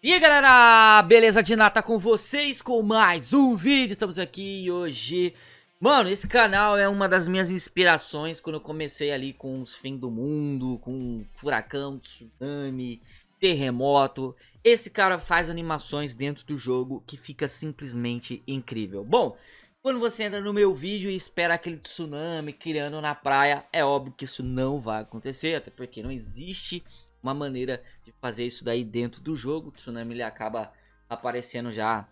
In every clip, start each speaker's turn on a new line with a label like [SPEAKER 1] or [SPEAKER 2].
[SPEAKER 1] E aí galera, beleza de nata com vocês com mais um vídeo, estamos aqui hoje. Mano, esse canal é uma das minhas inspirações quando eu comecei ali com os fim do mundo, com furacão, tsunami, terremoto. Esse cara faz animações dentro do jogo que fica simplesmente incrível. Bom, quando você entra no meu vídeo e espera aquele tsunami criando na praia, é óbvio que isso não vai acontecer, até porque não existe uma maneira de fazer isso daí dentro do jogo. O tsunami ele acaba aparecendo já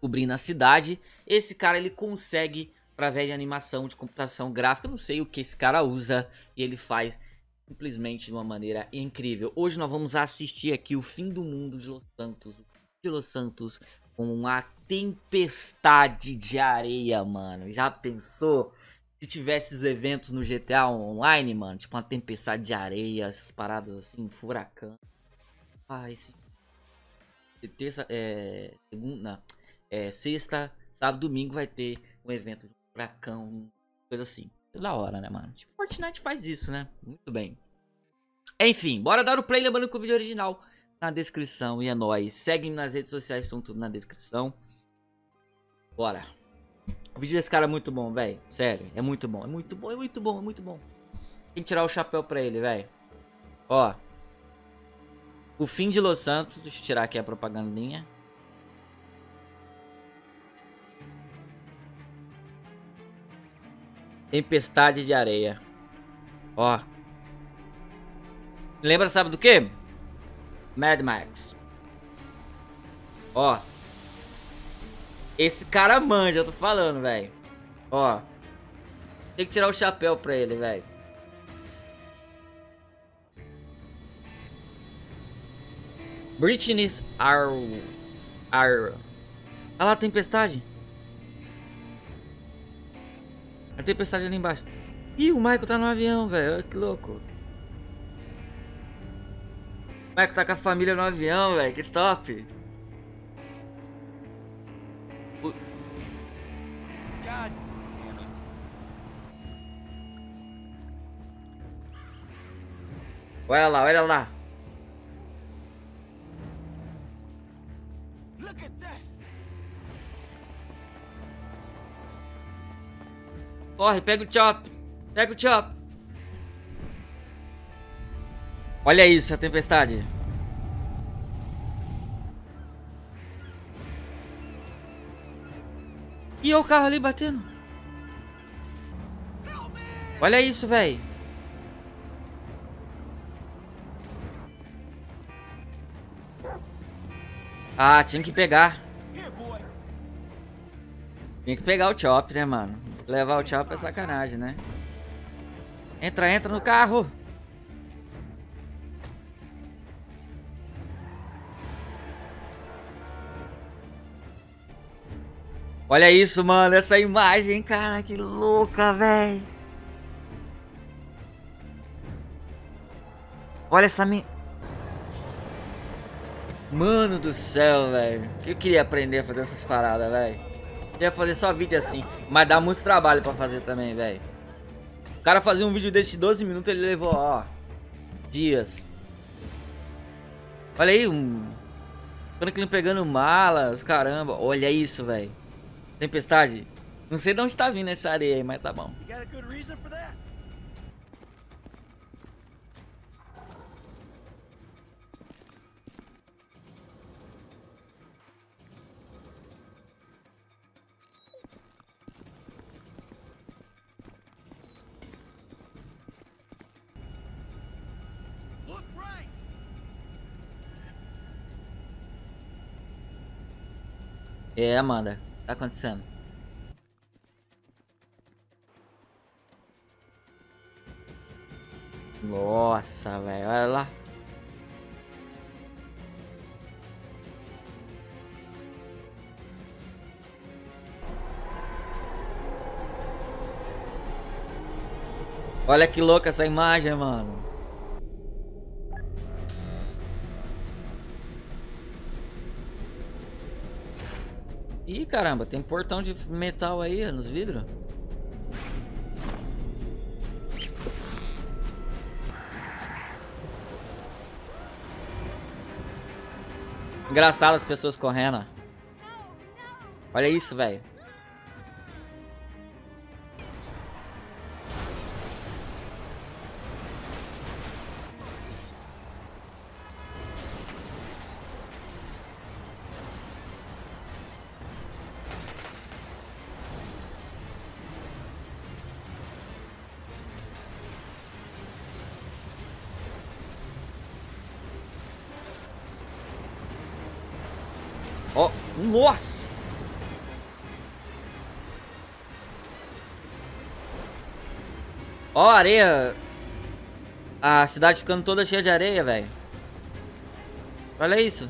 [SPEAKER 1] cobrindo a cidade. Esse cara ele consegue através de animação de computação gráfica, não sei o que esse cara usa e ele faz simplesmente de uma maneira incrível. Hoje nós vamos assistir aqui o fim do mundo de Los Santos, de Los Santos com uma tempestade de areia, mano. Já pensou? Se tivesse esses eventos no GTA Online, mano, tipo uma tempestade de areia, essas paradas assim, furacão. Ah, esse. Terça, é. Segunda. É, sexta, sábado, domingo vai ter um evento de furacão, coisa assim. É da hora, né, mano? Tipo, Fortnite faz isso, né? Muito bem. Enfim, bora dar o play lembrando que o vídeo original na descrição. E é nóis. Segue-me nas redes sociais, estão tudo na descrição. Bora. O vídeo desse cara é muito bom, velho. Sério, é muito bom. É muito bom, é muito bom, é muito bom. Tem que tirar o chapéu pra ele, velho. Ó. O fim de Los Santos. Deixa eu tirar aqui a propagandinha. Tempestade de areia. Ó. Lembra, sabe do que? Mad Max. Ó. Esse cara manja, eu tô falando, velho. Ó. Tem que tirar o chapéu pra ele, velho. Britney's Arrow. Arrow. Olha lá a tempestade. A tempestade ali embaixo. Ih, o Michael tá no avião, velho. Que louco. O Michael tá com a família no avião, velho. Que top. Olha lá, olha lá. Corre, pega o chop. Pega o chop. Olha isso, a tempestade. E o carro ali batendo. Olha isso, velho. Ah, tinha que pegar. Tinha que pegar o Chop, né, mano? Levar o Chop é sacanagem, né? Entra, entra no carro. Olha isso, mano. Essa imagem, cara. Que louca, velho. Olha essa minha... Mano do céu, velho. Que eu queria aprender a fazer essas paradas, velho. Queria fazer só vídeo assim. Mas dá muito trabalho pra fazer também, velho. O cara fazer um vídeo desse de 12 minutos, ele levou, ó. Dias. Olha aí, um. Franklin pegando malas, caramba. Olha isso, velho. Tempestade. Não sei de onde tá vindo essa areia aí, mas tá bom. É, Amanda. Tá acontecendo? Nossa, velho. Olha lá. Olha que louca essa imagem, mano. Caramba, tem portão de metal aí nos vidros. Engraçado as pessoas correndo. Olha isso, velho. Ó, oh, nossa! Ó, oh, areia. A cidade ficando toda cheia de areia, velho. Olha isso.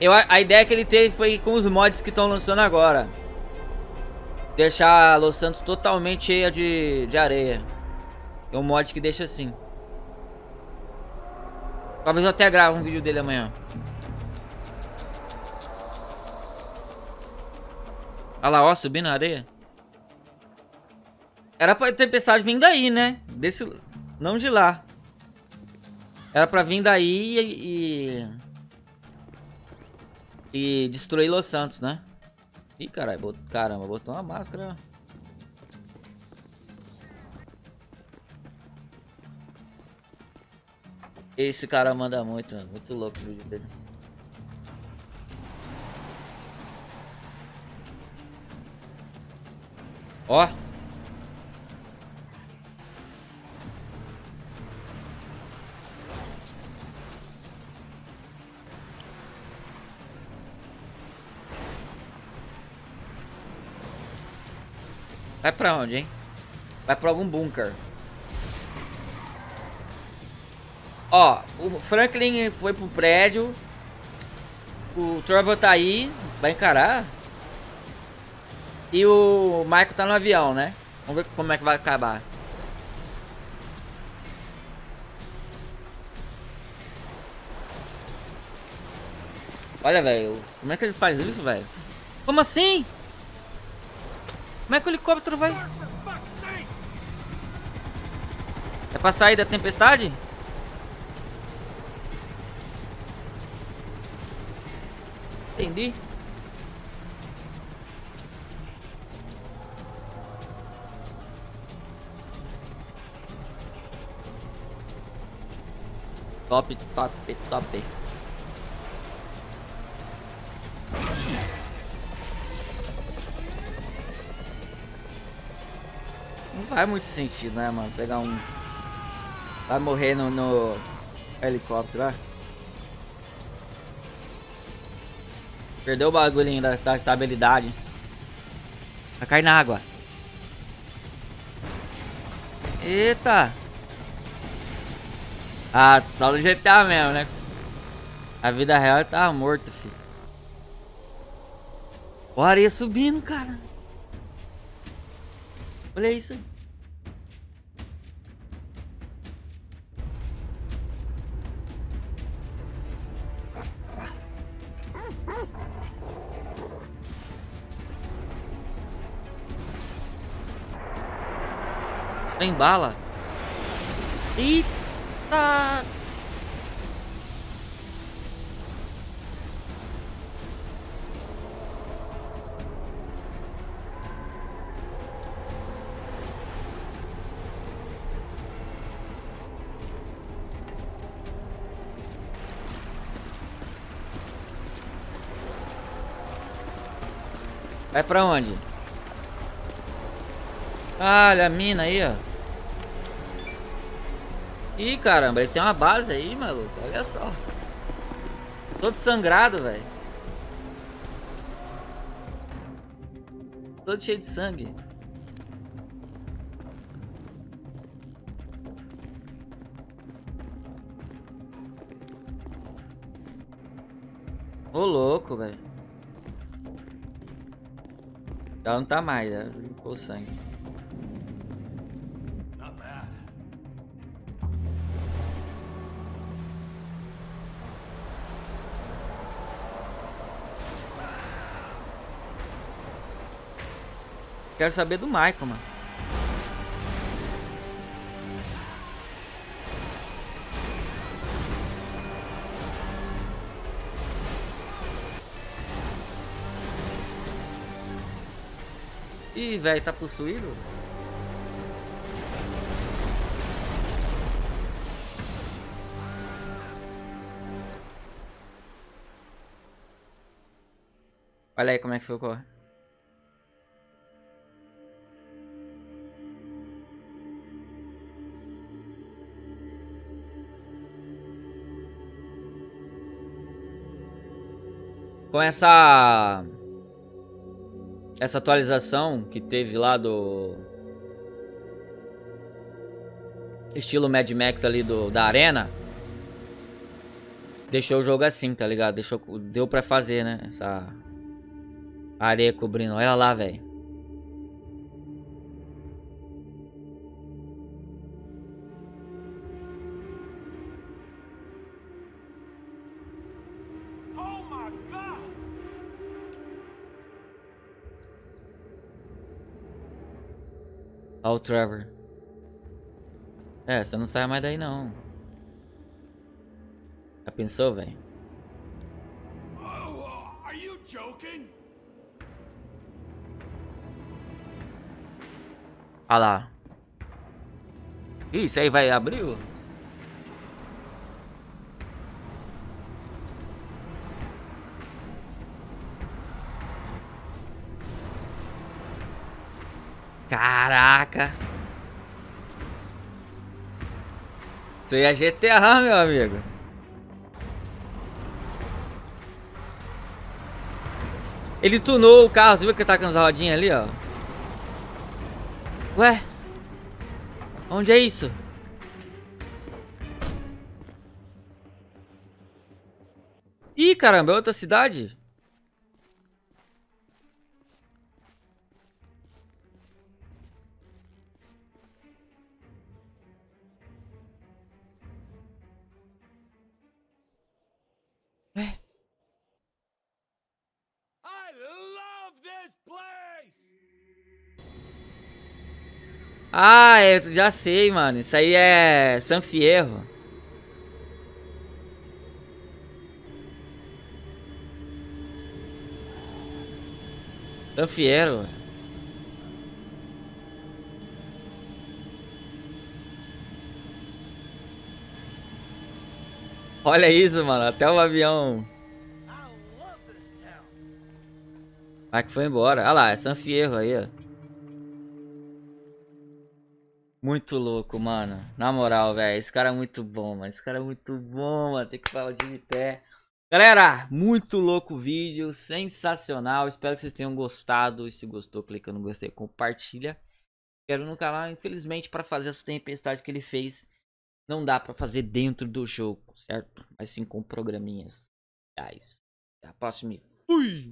[SPEAKER 1] Eu, a ideia que ele teve foi com os mods que estão lançando agora. Deixar Los Santos totalmente cheia de, de areia. É um mod que deixa assim. Talvez eu até grave um vídeo dele amanhã. Olha lá, ó, subindo na areia. Era pra tempestade vir daí, né? Desse... Não de lá. Era pra vir daí e... E, destruir Los Santos, né? Ih, caralho, bot... caramba, botou uma máscara... Esse cara manda muito, mano. Muito louco o vídeo dele. Ó. Vai pra onde, hein? Vai pra algum bunker. Ó, o Franklin foi pro prédio. O Trevor tá aí, vai encarar. E o Michael tá no avião, né? Vamos ver como é que vai acabar. Olha, velho. Como é que ele faz isso, velho? Como assim? Como é que o helicóptero vai... É pra sair da tempestade? Entendi. Top, top, top. Não faz muito sentido, né, mano? Pegar um... Vai morrer no, no helicóptero, ó. Perdeu o bagulho da, da estabilidade. Vai cair na água. Eita. Ah, só do GTA mesmo, né? A vida real tá morto, filho. Olha a areia subindo, cara. Olha isso. Tem bala? Eita! Vai pra onde? Olha a mina aí, ó. Ih, caramba, ele tem uma base aí, maluco. Olha só. Todo sangrado, velho. Todo cheio de sangue. Ô, louco, velho. Já não tá mais, já ficou sangue. Quero saber do Michael, mano. Ih, velho, tá possuído? Olha aí como é que ficou. Com essa essa atualização que teve lá do estilo Mad Max ali do da arena, deixou o jogo assim, tá ligado? Deixou deu para fazer, né? Essa areia cobrindo. Olha lá, velho. O Trevor. É, você não sai mais daí não. Já pensou, velho? Oh, are you joking? Olha lá. Ih, isso aí vai abrir? Caraca. Isso aí é GTA, meu amigo. Ele tunou o carro, você viu que tá com as rodinhas ali, ó? Ué? Onde é isso? Ih, caramba, é outra cidade? Ah, eu já sei, mano. Isso aí é San Fierro. San Fierro. Olha isso, mano. Até o avião. Ah, que foi embora. Olha lá, é San Fierro aí, ó. Muito louco, mano. Na moral, velho. Esse cara é muito bom, mano. Esse cara é muito bom, mano. Tem que falar de pé. Galera, muito louco o vídeo. Sensacional. Espero que vocês tenham gostado. E se gostou, clica no gostei, compartilha. Quero no canal, infelizmente, para fazer essa tempestade que ele fez não dá para fazer dentro do jogo, certo? Mas sim com programinhas. Guys. Até a próxima. Fui!